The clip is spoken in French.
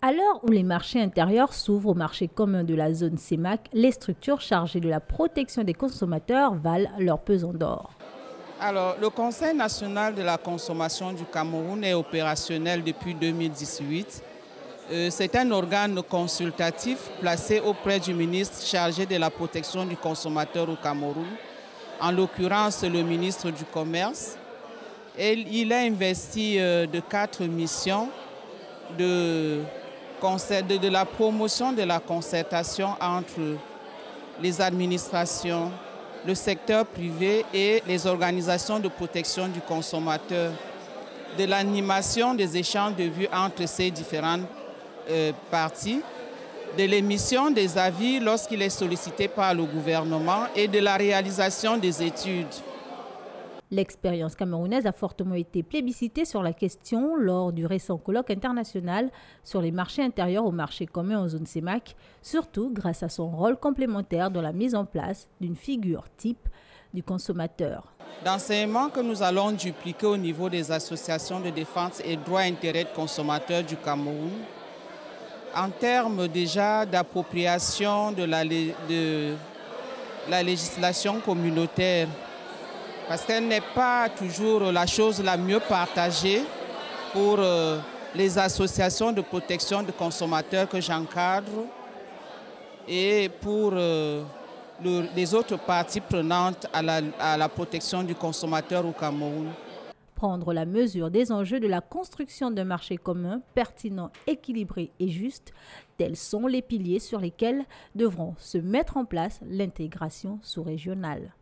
À l'heure où les marchés intérieurs s'ouvrent au marché commun de la zone CEMAC, les structures chargées de la protection des consommateurs valent leur pesant d'or. Alors, le Conseil national de la consommation du Cameroun est opérationnel depuis 2018. Euh, c'est un organe consultatif placé auprès du ministre chargé de la protection du consommateur au Cameroun, en l'occurrence le ministre du Commerce. Il a investi euh, de quatre missions de de, la promotion de la concertation entre les administrations, le secteur privé et les organisations de protection du consommateur, de l'animation des échanges de vues entre ces différentes euh, parties, de l'émission des avis lorsqu'il est sollicité par le gouvernement et de la réalisation des études. L'expérience camerounaise a fortement été plébiscitée sur la question lors du récent colloque international sur les marchés intérieurs au marché commun en zone CEMAC, surtout grâce à son rôle complémentaire dans la mise en place d'une figure type du consommateur. D'enseignement que nous allons dupliquer au niveau des associations de défense et droits intérêts de consommateurs du Cameroun, en termes déjà d'appropriation de la, de la législation communautaire parce qu'elle n'est pas toujours la chose la mieux partagée pour euh, les associations de protection de consommateurs que j'encadre et pour euh, les autres parties prenantes à la, à la protection du consommateur au Cameroun prendre la mesure des enjeux de la construction d'un marché commun pertinent, équilibré et juste, tels sont les piliers sur lesquels devront se mettre en place l'intégration sous-régionale.